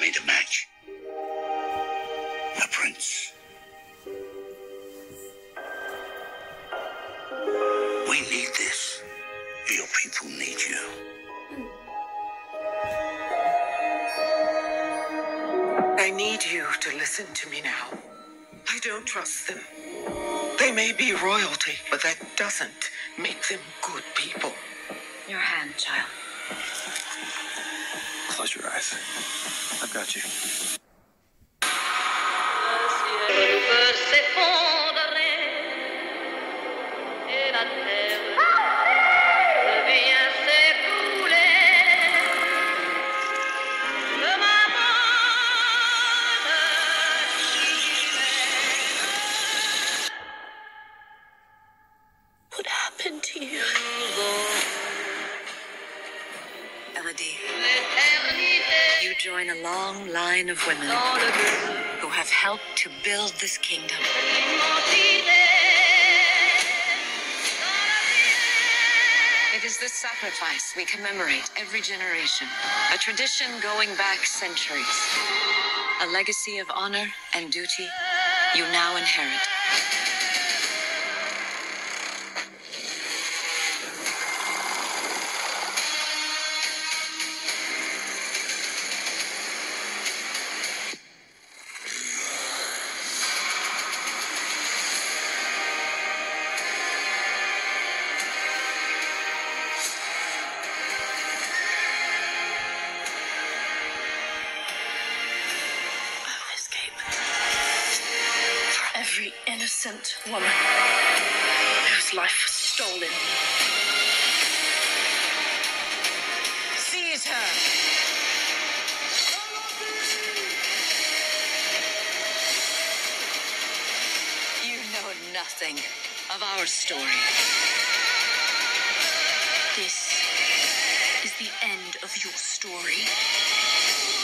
made a match. A prince. We need this. Your people need you. I need you to listen to me now. I don't trust them. They may be royalty, but that doesn't make them good people. Your hand, child. Close your eyes. I've got you. ciel peut s'effondrer et la terre devient s'écrouler. Je m'abandonne, chimère. What happened to you? Elodie, L'éternité you join a long line of women who have helped to build this kingdom. It is this sacrifice we commemorate every generation, a tradition going back centuries, a legacy of honor and duty you now inherit. Innocent woman whose life was stolen. Seize her! You know nothing of our story. This is the end of your story.